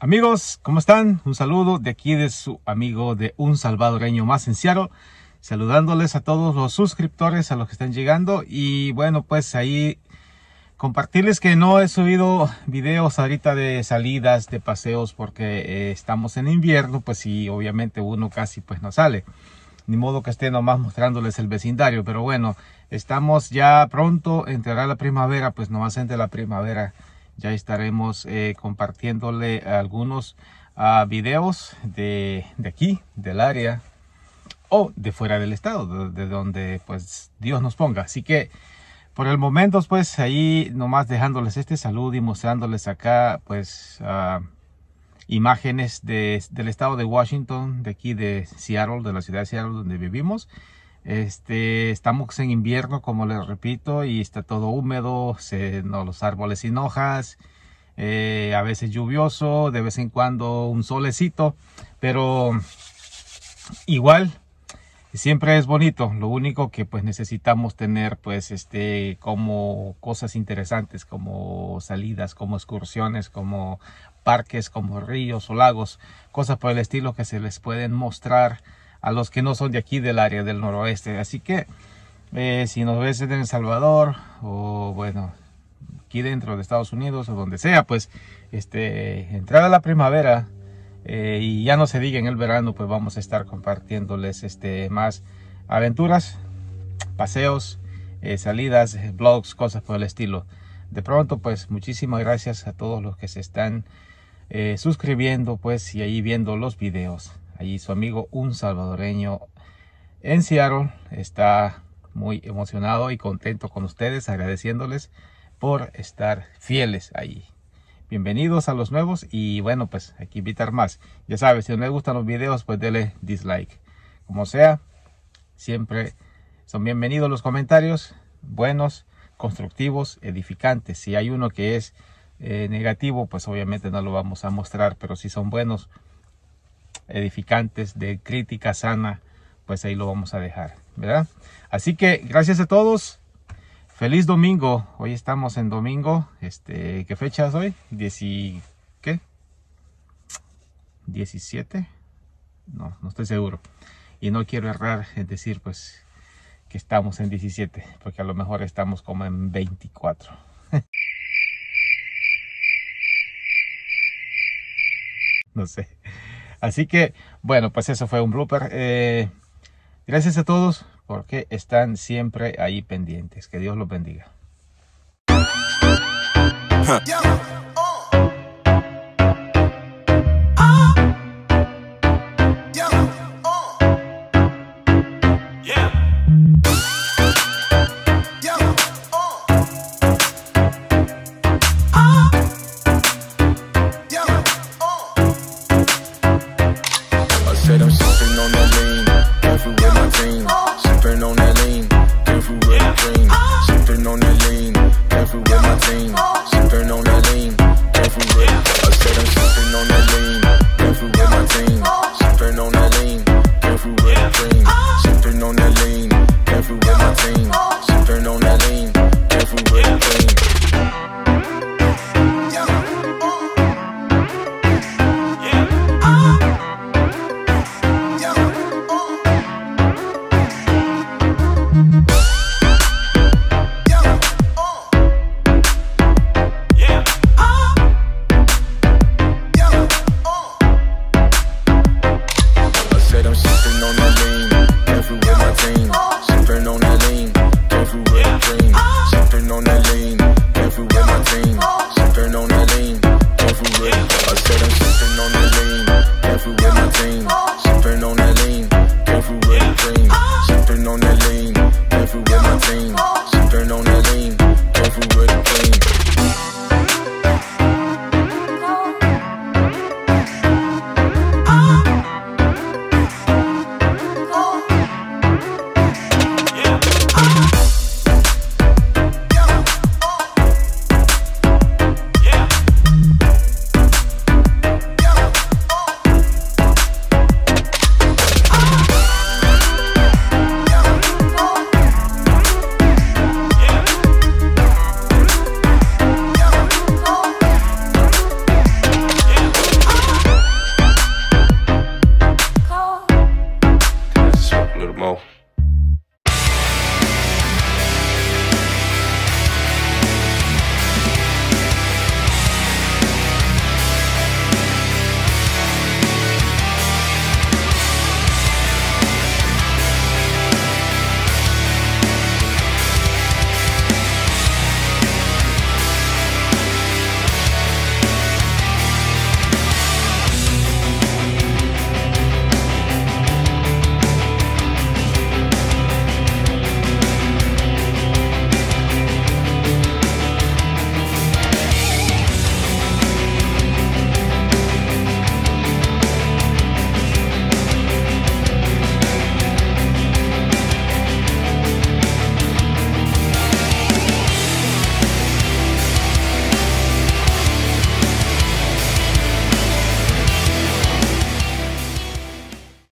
Amigos, ¿cómo están? Un saludo de aquí de su amigo de Un Salvadoreño Más en. Saludándoles a todos los suscriptores, a los que están llegando. Y bueno, pues ahí compartirles que no he subido videos ahorita de salidas, de paseos, porque eh, estamos en invierno, pues sí, obviamente uno casi pues no sale. Ni modo que esté nomás mostrándoles el vecindario, pero bueno, estamos ya pronto, entrará la primavera, pues nomás entre la primavera ya estaremos eh, compartiéndole algunos uh, videos de, aquí, del área o de fuera del estado, de, de, donde pues Dios nos ponga. Así que por el momento pues ahí nomás dejándoles este saludo y mostrándoles acá pues uh, imágenes de, del estado de Washington, de aquí de Seattle, de la ciudad de Seattle donde vivimos. Este, estamos en invierno, como les repito, y está todo húmedo, se, no, los árboles sin hojas, eh, a veces lluvioso, de vez en cuando un solecito, pero igual siempre es bonito. Lo único que pues necesitamos tener pues este como cosas interesantes, como salidas, como excursiones, como parques, como ríos o lagos, cosas por el estilo que se les pueden mostrar a los que no son de aquí del área del noroeste. Así que eh, si nos ves en El Salvador o bueno, aquí dentro de Estados Unidos o donde sea, pues este, entrada la primavera eh, y ya no se diga en el verano, pues vamos a estar compartiéndoles este, más aventuras, paseos, eh, salidas, vlogs, cosas por el estilo. De pronto, pues muchísimas gracias a todos los que se están suscribiendo, pues y ahí viendo los videos. Allí su amigo, un salvadoreño en Seattle, está muy emocionado y contento con ustedes, agradeciéndoles por estar fieles ahí. Bienvenidos a los nuevos y bueno, pues hay que invitar más. Ya sabes, si no les gustan los videos, pues dele dislike. Como sea, siempre son bienvenidos los comentarios, buenos, constructivos, edificantes. Si hay uno que es eh, negativo, pues obviamente no lo vamos a mostrar, pero si son buenos, edificantes, de crítica sana, pues ahí lo vamos a dejar, ¿verdad? Así que gracias a todos. Feliz domingo. Hoy estamos en domingo. Este, ¿qué fecha es hoy? Dieci, ¿qué? 17. No, no estoy seguro. Y no quiero errar en decir pues que estamos en 17, porque a lo mejor estamos como en 24. no sé. Así que, bueno, pues eso fue un blooper. Eh, gracias a todos porque están siempre ahí pendientes. Que Dios los bendiga. on that lean, came with my team. Sipping on that lean, came with the team.